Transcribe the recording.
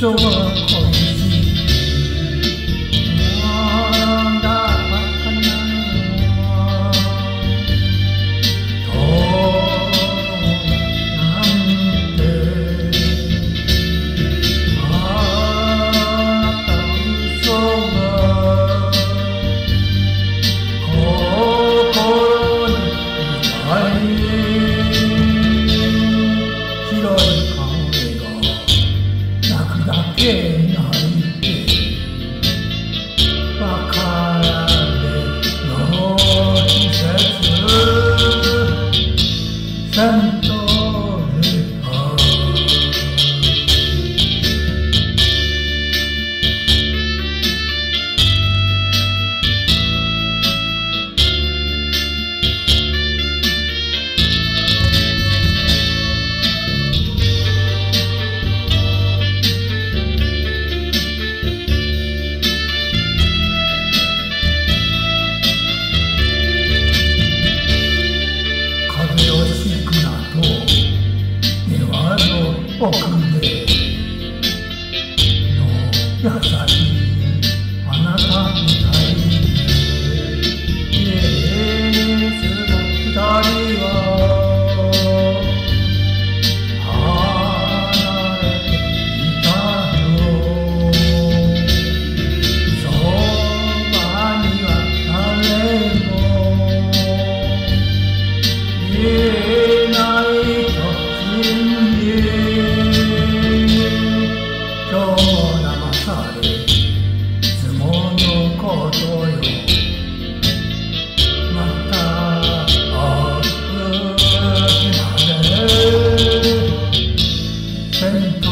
人は恋しいなんだわかんないのはどうなんてあった嘘が心に舞い広い。Yeah. 呀哈哈哈 Shen